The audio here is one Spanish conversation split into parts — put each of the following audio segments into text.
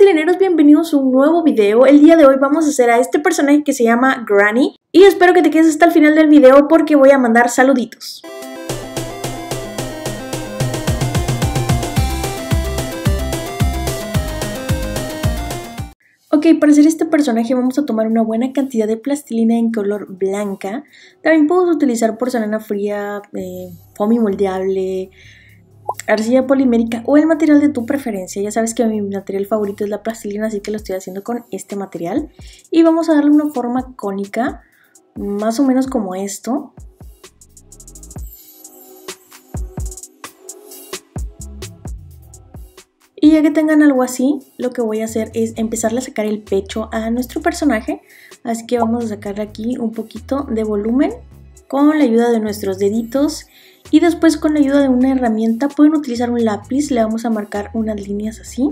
plastilineros, bienvenidos a un nuevo video. El día de hoy vamos a hacer a este personaje que se llama Granny y espero que te quedes hasta el final del video porque voy a mandar saluditos. Ok, para hacer este personaje vamos a tomar una buena cantidad de plastilina en color blanca. También puedes utilizar porcelana fría, eh, foamy moldeable, arcilla polimérica o el material de tu preferencia. Ya sabes que mi material favorito es la plastilina, así que lo estoy haciendo con este material. Y vamos a darle una forma cónica, más o menos como esto. Y ya que tengan algo así, lo que voy a hacer es empezarle a sacar el pecho a nuestro personaje. Así que vamos a sacarle aquí un poquito de volumen con la ayuda de nuestros deditos y después con la ayuda de una herramienta pueden utilizar un lápiz, le vamos a marcar unas líneas así.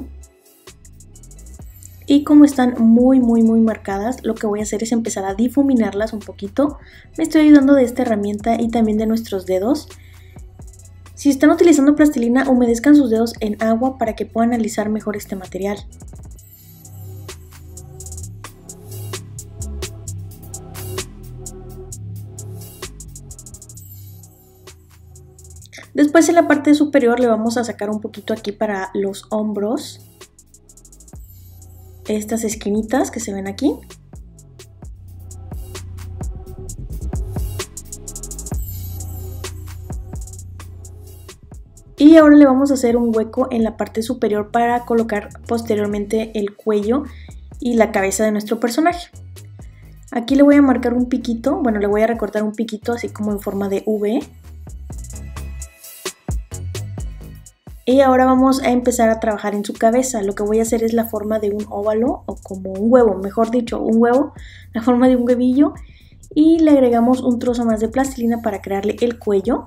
Y como están muy muy muy marcadas, lo que voy a hacer es empezar a difuminarlas un poquito. Me estoy ayudando de esta herramienta y también de nuestros dedos. Si están utilizando plastilina, humedezcan sus dedos en agua para que puedan alisar mejor este material. Después en la parte superior le vamos a sacar un poquito aquí para los hombros. Estas esquinitas que se ven aquí. Y ahora le vamos a hacer un hueco en la parte superior para colocar posteriormente el cuello y la cabeza de nuestro personaje. Aquí le voy a marcar un piquito, bueno le voy a recortar un piquito así como en forma de V Y ahora vamos a empezar a trabajar en su cabeza. Lo que voy a hacer es la forma de un óvalo o como un huevo, mejor dicho, un huevo, la forma de un huevillo. Y le agregamos un trozo más de plastilina para crearle el cuello.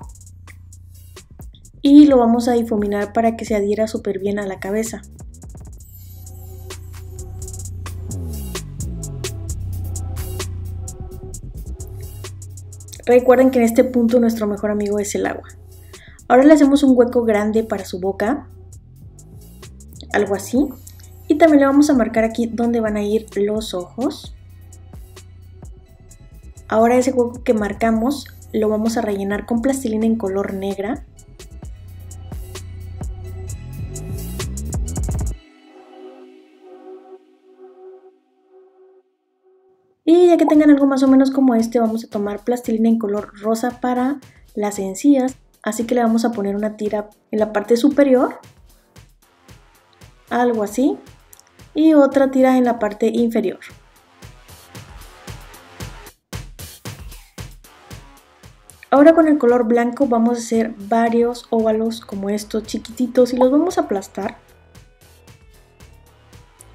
Y lo vamos a difuminar para que se adhiera súper bien a la cabeza. Recuerden que en este punto nuestro mejor amigo es el agua. Ahora le hacemos un hueco grande para su boca, algo así. Y también le vamos a marcar aquí donde van a ir los ojos. Ahora ese hueco que marcamos lo vamos a rellenar con plastilina en color negra. Y ya que tengan algo más o menos como este, vamos a tomar plastilina en color rosa para las encías. Así que le vamos a poner una tira en la parte superior, algo así, y otra tira en la parte inferior. Ahora con el color blanco vamos a hacer varios óvalos como estos chiquititos y los vamos a aplastar.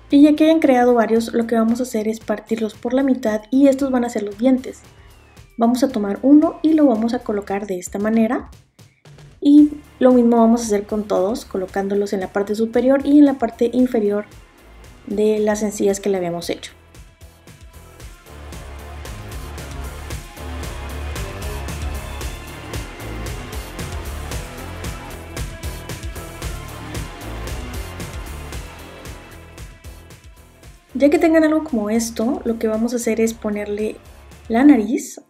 Y ya que hayan creado varios, lo que vamos a hacer es partirlos por la mitad y estos van a ser los dientes. Vamos a tomar uno y lo vamos a colocar de esta manera y lo mismo vamos a hacer con todos, colocándolos en la parte superior y en la parte inferior de las encías que le habíamos hecho. Ya que tengan algo como esto, lo que vamos a hacer es ponerle la nariz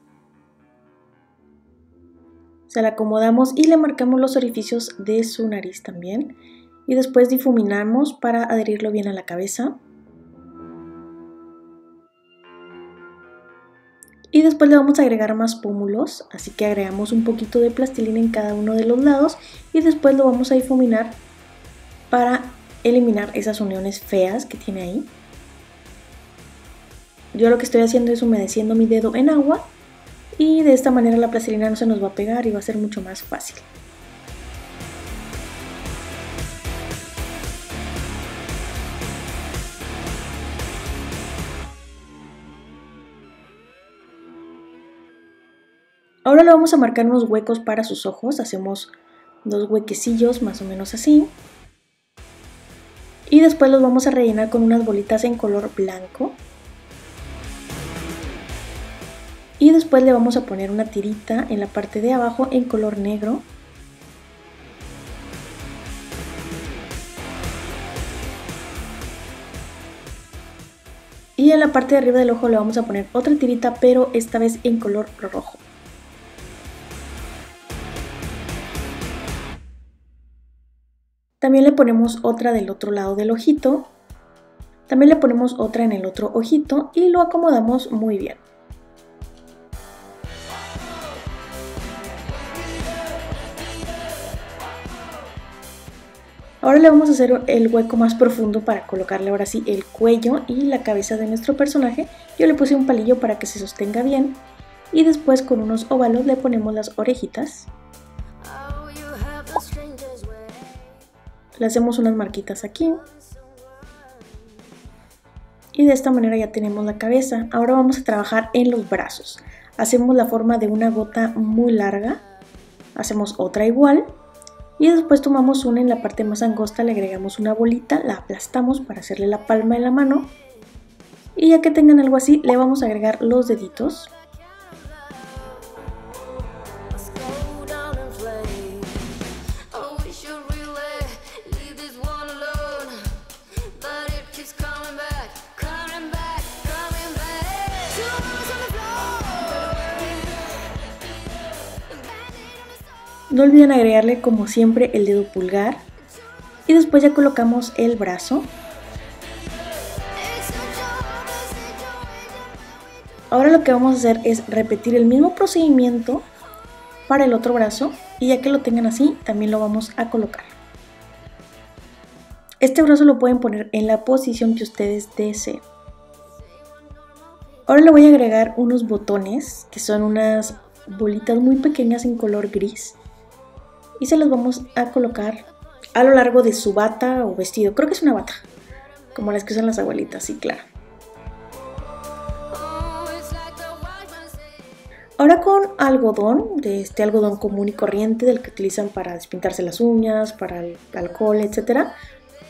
se la acomodamos y le marcamos los orificios de su nariz también. Y después difuminamos para adherirlo bien a la cabeza. Y después le vamos a agregar más pómulos, así que agregamos un poquito de plastilina en cada uno de los lados y después lo vamos a difuminar para eliminar esas uniones feas que tiene ahí. Yo lo que estoy haciendo es humedeciendo mi dedo en agua y de esta manera la plastilina no se nos va a pegar y va a ser mucho más fácil. Ahora le vamos a marcar unos huecos para sus ojos, hacemos dos huequecillos más o menos así. Y después los vamos a rellenar con unas bolitas en color blanco. Y después le vamos a poner una tirita en la parte de abajo en color negro Y en la parte de arriba del ojo le vamos a poner otra tirita, pero esta vez en color rojo. También le ponemos otra del otro lado del ojito. También le ponemos otra en el otro ojito y lo acomodamos muy bien. Ahora le vamos a hacer el hueco más profundo para colocarle ahora sí el cuello y la cabeza de nuestro personaje. Yo le puse un palillo para que se sostenga bien y después con unos óvalos le ponemos las orejitas. Le hacemos unas marquitas aquí. Y de esta manera ya tenemos la cabeza. Ahora vamos a trabajar en los brazos. Hacemos la forma de una gota muy larga. Hacemos otra igual. Y después tomamos una en la parte más angosta, le agregamos una bolita, la aplastamos para hacerle la palma de la mano. Y ya que tengan algo así, le vamos a agregar los deditos. No olviden agregarle como siempre el dedo pulgar y después ya colocamos el brazo. Ahora lo que vamos a hacer es repetir el mismo procedimiento para el otro brazo y ya que lo tengan así también lo vamos a colocar. Este brazo lo pueden poner en la posición que ustedes deseen. Ahora le voy a agregar unos botones que son unas bolitas muy pequeñas en color gris y se los vamos a colocar a lo largo de su bata o vestido. Creo que es una bata, como las que usan las abuelitas, sí, claro. Ahora con algodón, de este algodón común y corriente del que utilizan para despintarse las uñas, para el alcohol, etc.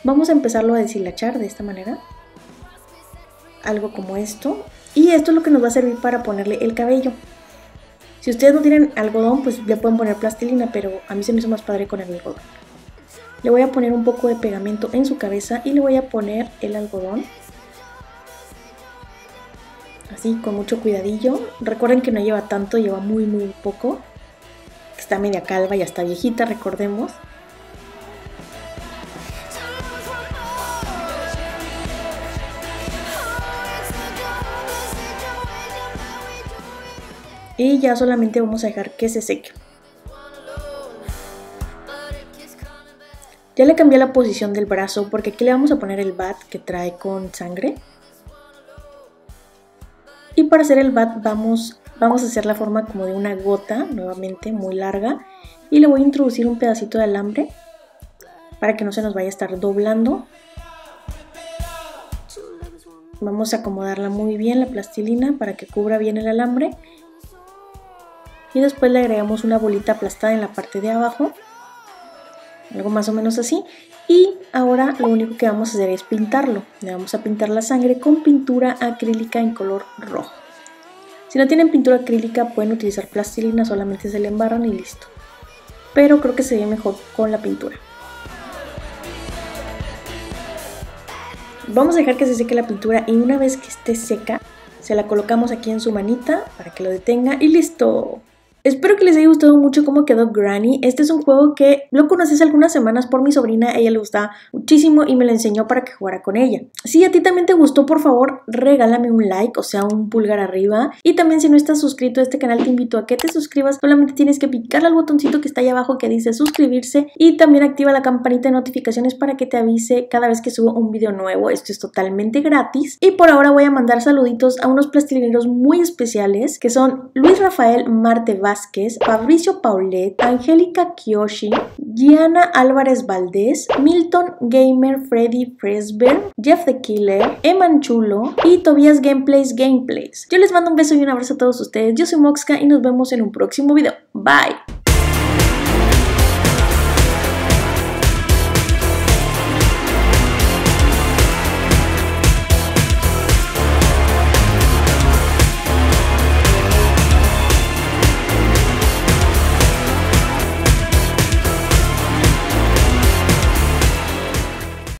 Vamos a empezarlo a deshilachar de esta manera. Algo como esto. Y esto es lo que nos va a servir para ponerle el cabello. Si ustedes no tienen algodón, pues le pueden poner plastilina, pero a mí se me hizo más padre con el algodón. Le voy a poner un poco de pegamento en su cabeza y le voy a poner el algodón. Así, con mucho cuidadillo. Recuerden que no lleva tanto, lleva muy muy poco. Está media calva y hasta viejita, recordemos. Y ya solamente vamos a dejar que se seque. Ya le cambié la posición del brazo porque aquí le vamos a poner el bat que trae con sangre. Y para hacer el bat vamos, vamos a hacer la forma como de una gota, nuevamente muy larga. Y le voy a introducir un pedacito de alambre para que no se nos vaya a estar doblando. Vamos a acomodarla muy bien la plastilina para que cubra bien el alambre y después le agregamos una bolita aplastada en la parte de abajo. Algo más o menos así. Y ahora lo único que vamos a hacer es pintarlo. Le vamos a pintar la sangre con pintura acrílica en color rojo. Si no tienen pintura acrílica pueden utilizar plastilina solamente se le embarran y listo. Pero creo que se ve mejor con la pintura. Vamos a dejar que se seque la pintura y una vez que esté seca se la colocamos aquí en su manita para que lo detenga y listo Espero que les haya gustado mucho cómo quedó Granny. Este es un juego que lo conocí hace algunas semanas por mi sobrina, ella le gustaba muchísimo y me lo enseñó para que jugara con ella. Si a ti también te gustó, por favor, regálame un like, o sea, un pulgar arriba. Y también si no estás suscrito a este canal, te invito a que te suscribas. Solamente tienes que picar al botoncito que está ahí abajo que dice suscribirse y también activa la campanita de notificaciones para que te avise cada vez que subo un video nuevo. Esto es totalmente gratis. Y por ahora voy a mandar saluditos a unos plastilineros muy especiales que son Luis Rafael Marte Vázquez, Fabricio Paulet, Angélica Kiyoshi, Gianna Álvarez Valdés, Milton Gamer Freddy Fresberg, Jeff the Killer, Eman Chulo y Tobias Gameplays Gameplays. Yo les mando un beso y un abrazo a todos ustedes. Yo soy Moxka y nos vemos en un próximo video. Bye.